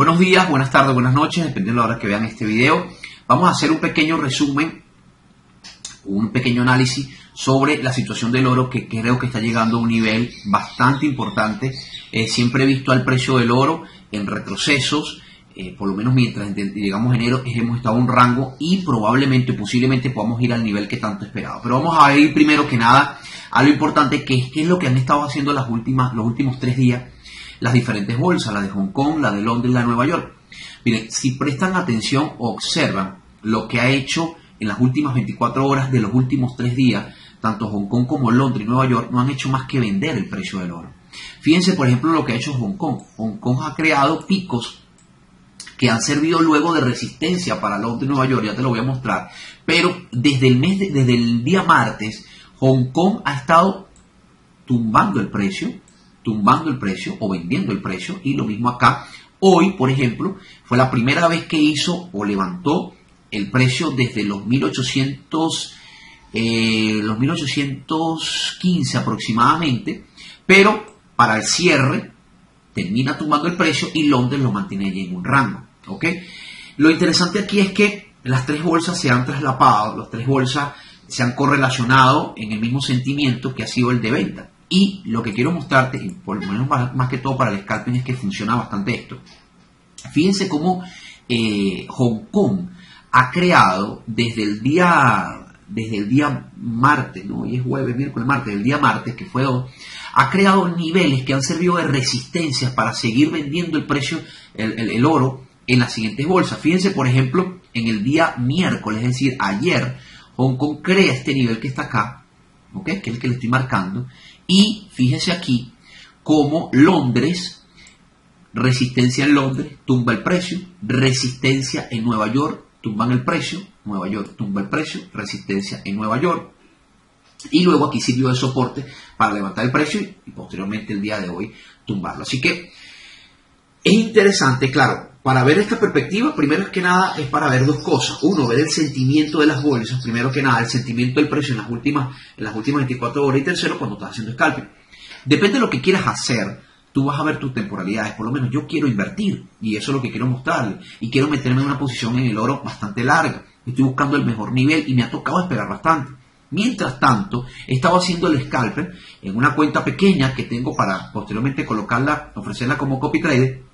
Buenos días, buenas tardes, buenas noches, dependiendo de la hora que vean este video. Vamos a hacer un pequeño resumen, un pequeño análisis sobre la situación del oro que creo que está llegando a un nivel bastante importante. Eh, siempre he visto al precio del oro en retrocesos, eh, por lo menos mientras llegamos a enero hemos estado en un rango y probablemente, posiblemente podamos ir al nivel que tanto esperado. Pero vamos a ir primero que nada a lo importante que es qué es lo que han estado haciendo las últimas, los últimos tres días las diferentes bolsas, la de Hong Kong, la de Londres, la de Nueva York. Miren, si prestan atención, observan lo que ha hecho en las últimas 24 horas de los últimos tres días, tanto Hong Kong como Londres y Nueva York no han hecho más que vender el precio del oro. Fíjense, por ejemplo, lo que ha hecho Hong Kong. Hong Kong ha creado picos que han servido luego de resistencia para Londres y Nueva York, ya te lo voy a mostrar. Pero desde el mes, desde el día martes, Hong Kong ha estado tumbando el precio, tumbando el precio o vendiendo el precio y lo mismo acá. Hoy, por ejemplo, fue la primera vez que hizo o levantó el precio desde los 1800, eh, los 1815 aproximadamente, pero para el cierre termina tumbando el precio y Londres lo mantiene allí en un rango. ¿ok? Lo interesante aquí es que las tres bolsas se han traslapado, las tres bolsas se han correlacionado en el mismo sentimiento que ha sido el de venta. Y lo que quiero mostrarte, por lo menos más, que todo para el scalping, es que funciona bastante esto. Fíjense cómo eh, Hong Kong ha creado desde el día desde el día martes, ¿no? hoy es jueves, miércoles, martes, el día martes, que fue hoy, ha creado niveles que han servido de resistencias para seguir vendiendo el precio, el, oro, en las siguientes bolsas. Fíjense, por ejemplo, en el día miércoles, es decir, ayer, Hong Kong crea este nivel que está acá, ¿ok? que es el que le estoy marcando, y fíjense aquí cómo Londres, resistencia en Londres, tumba el precio, resistencia en Nueva York, tumban el precio, Nueva York tumba el precio, resistencia en Nueva York, y luego aquí sirvió de soporte para levantar el precio y, posteriormente el día de hoy tumbarlo. Así que es interesante, claro, para ver esta perspectiva, primero que nada es para ver dos cosas. Uno, ver el sentimiento de las bolsas, primero que nada, el sentimiento del precio en las últimas, en las últimas 24 horas y tercero, cuando estás haciendo scalping. Depende de lo que quieras hacer, tú vas a ver tus temporalidades. Por lo menos yo quiero invertir y eso es lo que quiero mostrarle. Y quiero meterme en una posición en el oro bastante larga. Estoy buscando el mejor nivel y me ha tocado esperar bastante. Mientras tanto, he estado haciendo el scalper en una cuenta pequeña que tengo para posteriormente colocarla, ofrecerla como copy trader.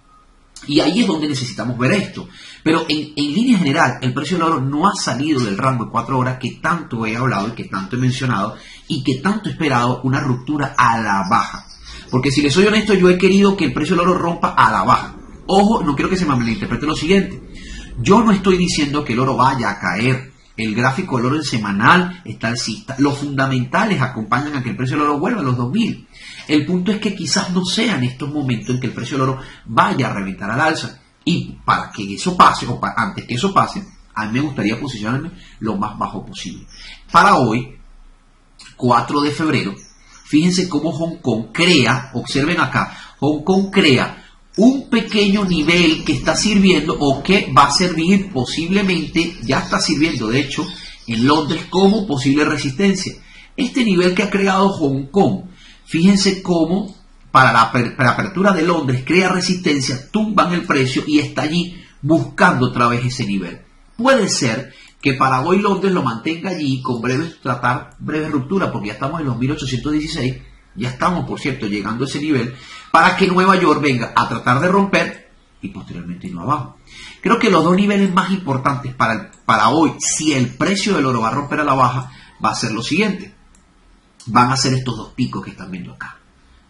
Y ahí es donde necesitamos ver esto. Pero en, en, línea general, el precio del oro no ha salido del rango de 4 horas que tanto he hablado y que tanto he mencionado y que tanto he esperado una ruptura a la baja. Porque si les soy honesto, yo he querido que el precio del oro rompa a la baja. Ojo, no quiero que se me malinterprete lo siguiente. Yo no estoy diciendo que el oro vaya a caer. El gráfico del oro en semanal está alcista. Los fundamentales acompañan a que el precio del oro vuelva a los 2000. El punto es que quizás no sean estos momentos en que el precio del oro vaya a reventar al alza. Y para que eso pase, o antes que eso pase, a mí me gustaría posicionarme lo más bajo posible. Para hoy, 4 de febrero, Fíjense cómo Hong Kong crea, observen acá, Hong Kong crea un pequeño nivel que está sirviendo o que va a servir posiblemente, ya está sirviendo de hecho, en Londres como posible resistencia. Este nivel que ha creado Hong Kong, fíjense cómo para la, apertura de Londres crea resistencia, tumban el precio y está allí buscando otra vez ese nivel. Puede ser que Paraguay Londres lo mantenga allí con breves, tratar breve ruptura, porque ya estamos en los 1816, ya estamos, por cierto, llegando a ese nivel, para que Nueva York venga a tratar de romper y posteriormente no abajo. Creo que los dos niveles más importantes para, para hoy, si el precio del oro va a romper a la baja, va a ser lo siguiente. Van a ser estos dos picos que están viendo acá.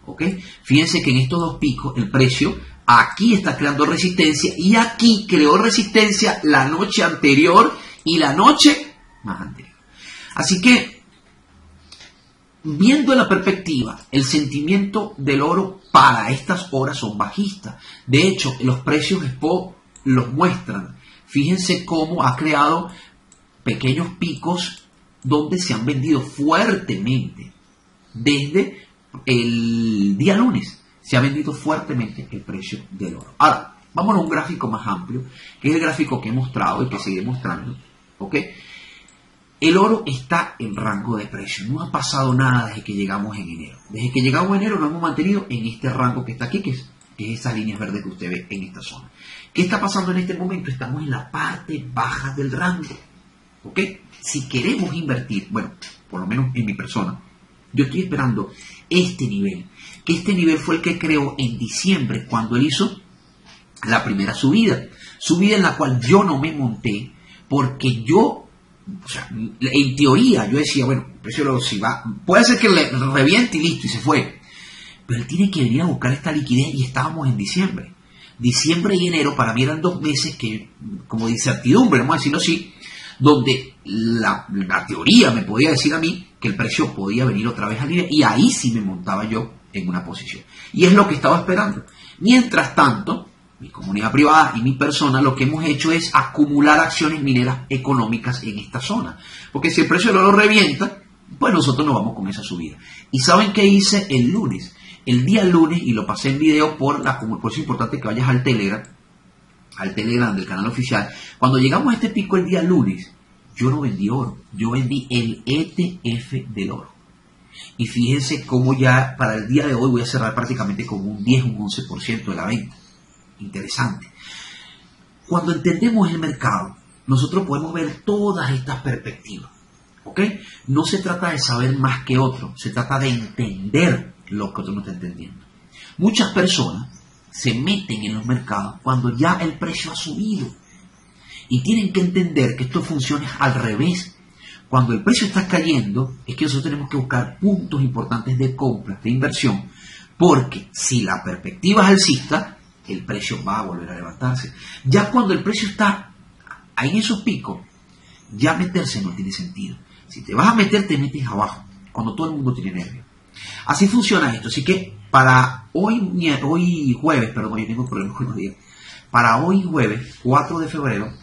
¿Ok? Fíjense que en estos dos picos el precio aquí está creando resistencia y aquí creó resistencia la noche anterior y la noche más anterior. Así que, viendo la perspectiva, el sentimiento del oro para estas horas son bajistas. De hecho, los precios Expo los muestran. Fíjense cómo ha creado pequeños picos donde se han vendido fuertemente. Desde el día lunes se ha vendido fuertemente el precio del oro. Ahora, vamos a un gráfico más amplio, que es el gráfico que he mostrado y que sigue mostrando, ¿ok? El oro está en rango de precio. No ha pasado nada desde que llegamos en enero. Desde que llegamos en enero lo hemos mantenido en este rango que está aquí, que es es esas líneas verdes que usted ve en esta zona. ¿Qué está pasando en este momento? Estamos en la parte baja del rango. ¿Ok? Si queremos invertir, bueno, por lo menos en mi persona, yo estoy esperando este nivel, que este nivel fue el que creó en diciembre cuando él hizo la primera subida. Subida en la cual yo no me monté porque yo, sea, en teoría yo decía, bueno, precio si va, puede ser que le reviente y listo y se fue. Pero él tiene que venir a buscar esta liquidez y estábamos en diciembre. Diciembre y enero para mí eran dos meses que, como de incertidumbre, vamos a decirlo así, donde la, la, teoría me podía decir a mí que el precio podía venir otra vez a nivel y ahí sí me montaba yo en una posición. Y es lo que estaba esperando. Mientras tanto, mi comunidad privada y mi persona lo que hemos hecho es acumular acciones mineras económicas en esta zona. Porque si el precio del oro revienta, pues nosotros nos vamos con esa subida. ¿Y saben qué hice el lunes? El día lunes, y lo pasé en video por la por eso es importante que vayas al Telegram, al Telegram del canal oficial. Cuando llegamos a este pico el día lunes, yo no vendí oro, yo vendí el ETF del oro. Y fíjense cómo ya para el día de hoy voy a cerrar prácticamente con un 10, un 11% de la venta. Interesante. Cuando entendemos el mercado, nosotros podemos ver todas estas perspectivas. ¿Ok? No se trata de saber más que otro, se trata de entender lo que otro no está entendiendo. Muchas personas se meten en los mercados cuando ya el precio ha subido. Y tienen que entender que esto funciona al revés. Cuando el precio está cayendo, es que nosotros tenemos que buscar puntos importantes de compra, de inversión, porque si la perspectiva es alcista, el precio va a volver a levantarse. Ya cuando el precio está ahí en esos picos, ya meterse no tiene sentido. Si te vas a meter, te metes abajo, cuando todo el mundo tiene nervios. Así funciona esto. Así que para hoy, hoy jueves, perdón, yo tengo problemas con los días. Para hoy jueves, 4 de febrero,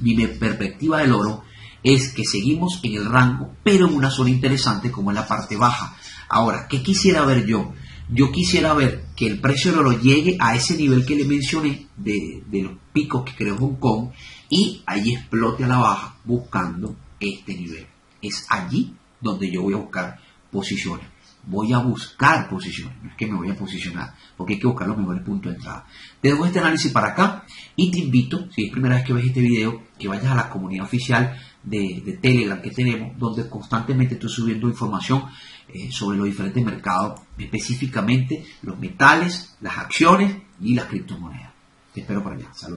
mi perspectiva del oro es que seguimos en el rango, pero en una zona interesante como en la parte baja. Ahora, ¿qué quisiera ver yo? Yo quisiera ver que el precio del oro llegue a ese nivel que le mencioné de, de los picos que creó Hong Kong y ahí explote a la baja buscando este nivel. Es allí donde yo voy a buscar posiciones voy a buscar posiciones, no es que me voy a posicionar, porque hay que buscar los mejores puntos de entrada. Te dejo este análisis para acá y te invito, si es primera vez que ves este video, que vayas a la comunidad oficial de, Telegram que tenemos, donde constantemente estoy subiendo información eh, sobre los diferentes mercados, específicamente los metales, las acciones y las criptomonedas. Te espero por allá. Saludos.